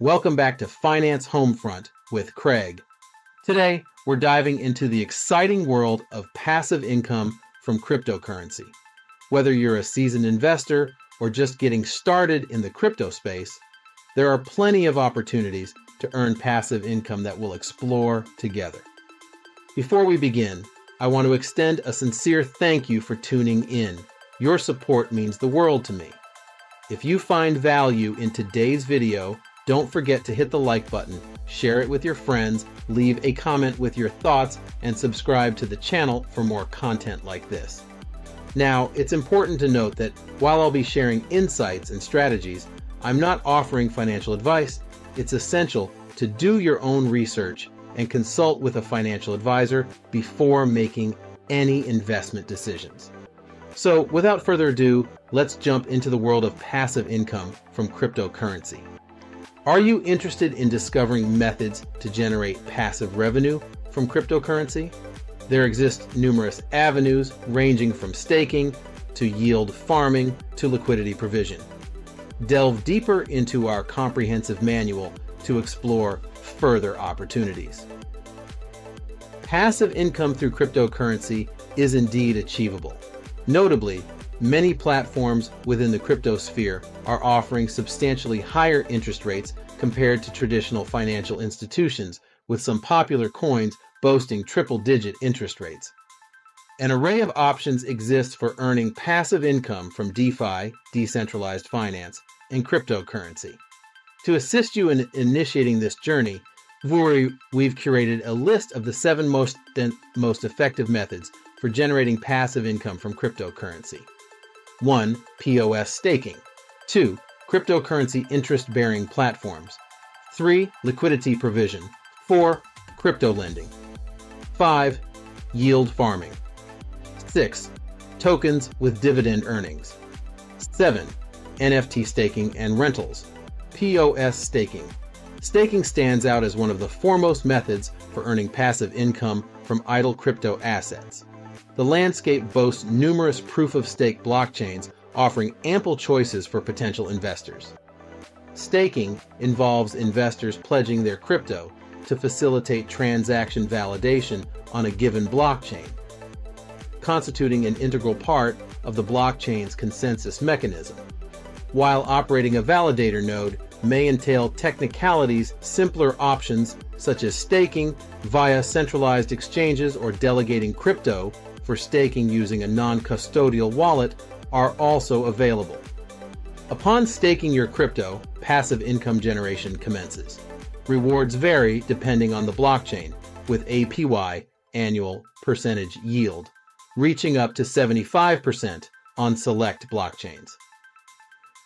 Welcome back to Finance Homefront with Craig. Today, we're diving into the exciting world of passive income from cryptocurrency. Whether you're a seasoned investor or just getting started in the crypto space, there are plenty of opportunities to earn passive income that we'll explore together. Before we begin, I want to extend a sincere thank you for tuning in. Your support means the world to me. If you find value in today's video, don't forget to hit the like button, share it with your friends, leave a comment with your thoughts, and subscribe to the channel for more content like this. Now, it's important to note that while I'll be sharing insights and strategies, I'm not offering financial advice. It's essential to do your own research and consult with a financial advisor before making any investment decisions. So, without further ado, let's jump into the world of passive income from cryptocurrency. Are you interested in discovering methods to generate passive revenue from cryptocurrency? There exist numerous avenues ranging from staking to yield farming to liquidity provision. Delve deeper into our comprehensive manual to explore further opportunities. Passive income through cryptocurrency is indeed achievable. Notably, Many platforms within the crypto sphere are offering substantially higher interest rates compared to traditional financial institutions, with some popular coins boasting triple digit interest rates. An array of options exists for earning passive income from DeFi, decentralized finance, and cryptocurrency. To assist you in initiating this journey, we've curated a list of the seven most, most effective methods for generating passive income from cryptocurrency. 1. POS staking. 2. Cryptocurrency interest bearing platforms. 3. Liquidity provision. 4. Crypto lending. 5. Yield farming. 6. Tokens with dividend earnings. 7. NFT staking and rentals. POS staking. Staking stands out as one of the foremost methods for earning passive income from idle crypto assets. The landscape boasts numerous proof of stake blockchains offering ample choices for potential investors. Staking involves investors pledging their crypto to facilitate transaction validation on a given blockchain, constituting an integral part of the blockchain's consensus mechanism. While operating a validator node may entail technicalities, simpler options such as staking via centralized exchanges or delegating crypto for staking using a non-custodial wallet are also available. Upon staking your crypto, passive income generation commences. Rewards vary depending on the blockchain, with APY, annual percentage yield, reaching up to 75% on select blockchains.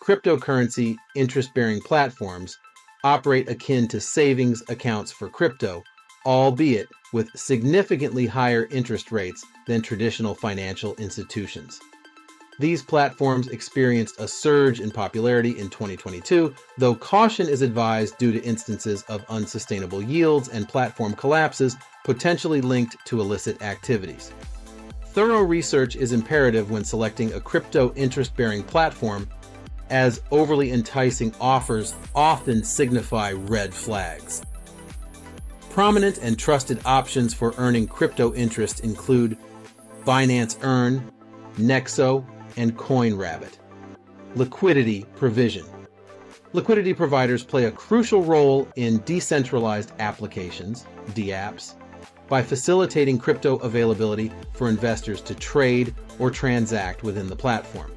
Cryptocurrency interest bearing platforms operate akin to savings accounts for crypto, albeit with significantly higher interest rates than traditional financial institutions. These platforms experienced a surge in popularity in 2022, though caution is advised due to instances of unsustainable yields and platform collapses potentially linked to illicit activities. Thorough research is imperative when selecting a crypto interest bearing platform, as overly enticing offers often signify red flags. Prominent and trusted options for earning crypto interest include Binance Earn, Nexo, and CoinRabbit. Liquidity provision. Liquidity providers play a crucial role in decentralized applications, DApps, by facilitating crypto availability for investors to trade or transact within the platform.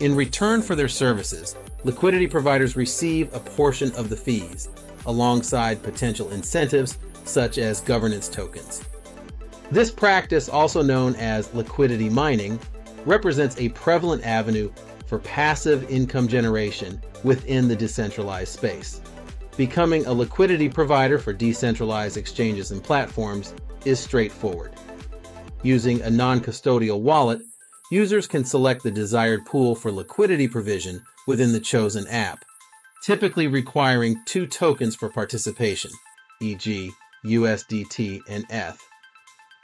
In return for their services, liquidity providers receive a portion of the fees, alongside potential incentives such as governance tokens. This practice, also known as liquidity mining, represents a prevalent avenue for passive income generation within the decentralized space. Becoming a liquidity provider for decentralized exchanges and platforms is straightforward. Using a non custodial wallet, users can select the desired pool for liquidity provision within the chosen app, typically requiring two tokens for participation, e.g., USDT and ETH.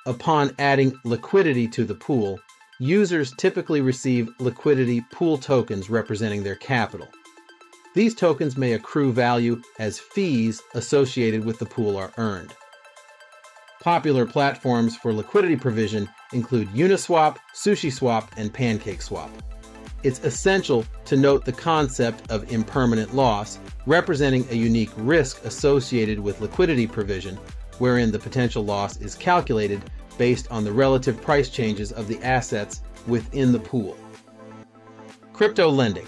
Upon adding liquidity to the pool, users typically receive liquidity pool tokens representing their capital. These tokens may accrue value as fees associated with the pool are earned. Popular platforms for liquidity provision include Uniswap, SushiSwap, and PancakeSwap. It's essential to note the concept of impermanent loss, representing a unique risk associated with liquidity provision, wherein the potential loss is calculated based on the relative price changes of the assets within the pool. Crypto lending.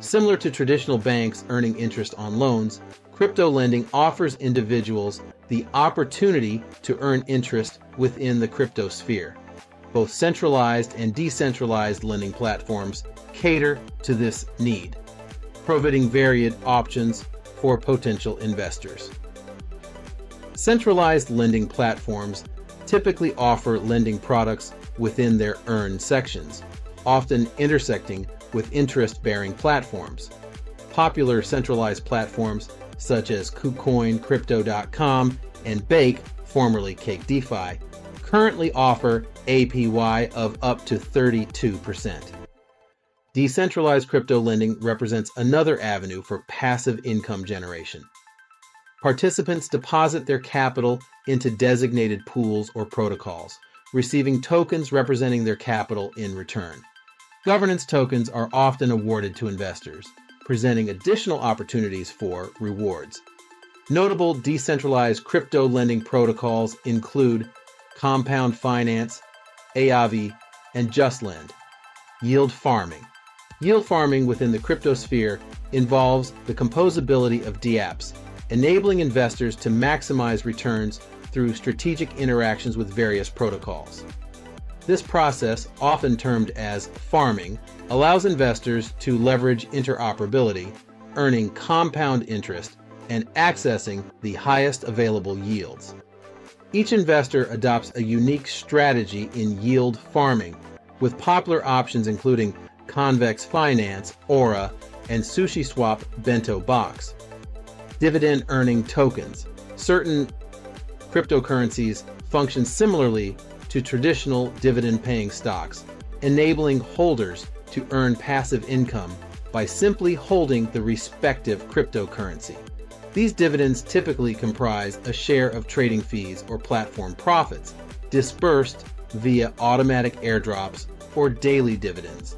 Similar to traditional banks earning interest on loans, crypto lending offers individuals the opportunity to earn interest within the crypto sphere. Both centralized and decentralized lending platforms cater to this need, providing varied options for potential investors. Centralized lending platforms typically offer lending products within their earn sections, often intersecting with interest bearing platforms. Popular centralized platforms such as KuCoin, Crypto.com, and Bake, formerly Cake DeFi, currently offer APY of up to 32%. Decentralized crypto lending represents another avenue for passive income generation. Participants deposit their capital into designated pools or protocols, receiving tokens representing their capital in return. Governance tokens are often awarded to investors, presenting additional opportunities for rewards. Notable decentralized crypto lending protocols include Compound Finance, Aave, and JustLend. Yield farming. Yield farming within the crypto sphere involves the composability of dApps, enabling investors to maximize returns through strategic interactions with various protocols. This process, often termed as farming, allows investors to leverage interoperability, earning compound interest and accessing the highest available yields. Each investor adopts a unique strategy in yield farming, with popular options including Convex Finance, Aura, and SushiSwap Bento Box dividend earning tokens. Certain cryptocurrencies function similarly to traditional dividend paying stocks, enabling holders to earn passive income by simply holding the respective cryptocurrency. These dividends typically comprise a share of trading fees or platform profits dispersed via automatic airdrops or daily dividends.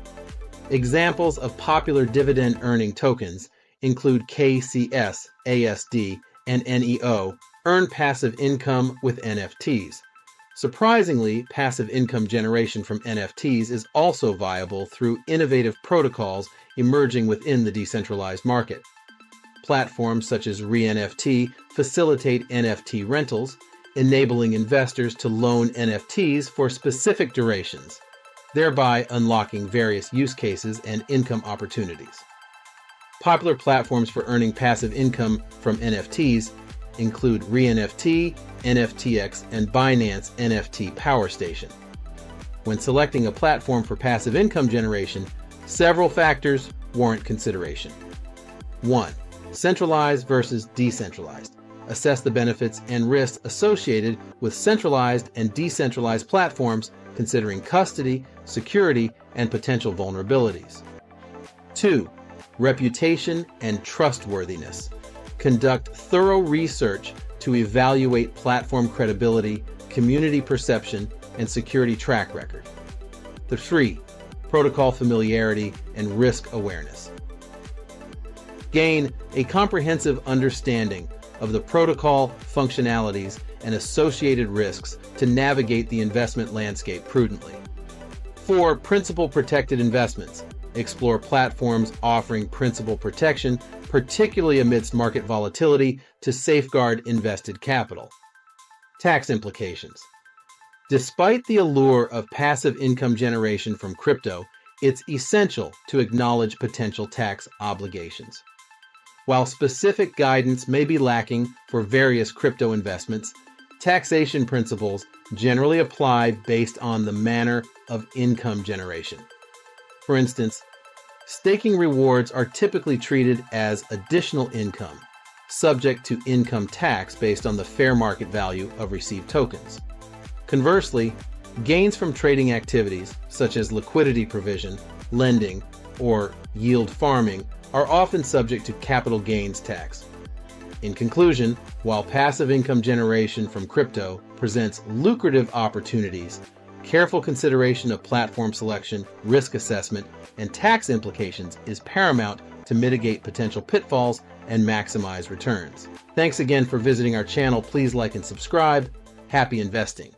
Examples of popular dividend earning tokens include KCS, ASD, and NEO, earn passive income with NFTs. Surprisingly, passive income generation from NFTs is also viable through innovative protocols emerging within the decentralized market. Platforms such as ReNFT facilitate NFT rentals, enabling investors to loan NFTs for specific durations, thereby unlocking various use cases and income opportunities. Popular platforms for earning passive income from NFTs include ReNFT, NFTX, and Binance NFT Power Station. When selecting a platform for passive income generation, several factors warrant consideration. 1. Centralized versus decentralized. Assess the benefits and risks associated with centralized and decentralized platforms, considering custody, security, and potential vulnerabilities. 2 reputation, and trustworthiness. Conduct thorough research to evaluate platform credibility, community perception, and security track record. The three, protocol familiarity and risk awareness. Gain a comprehensive understanding of the protocol functionalities and associated risks to navigate the investment landscape prudently. For principal protected investments, explore platforms offering principal protection, particularly amidst market volatility, to safeguard invested capital. Tax implications. Despite the allure of passive income generation from crypto, it's essential to acknowledge potential tax obligations. While specific guidance may be lacking for various crypto investments, taxation principles generally apply based on the manner of income generation. For instance, staking rewards are typically treated as additional income, subject to income tax based on the fair market value of received tokens. Conversely, gains from trading activities, such as liquidity provision, lending, or yield farming, are often subject to capital gains tax. In conclusion, while passive income generation from crypto presents lucrative opportunities, careful consideration of platform selection, risk assessment, and tax implications is paramount to mitigate potential pitfalls and maximize returns. Thanks again for visiting our channel. Please like and subscribe. Happy investing.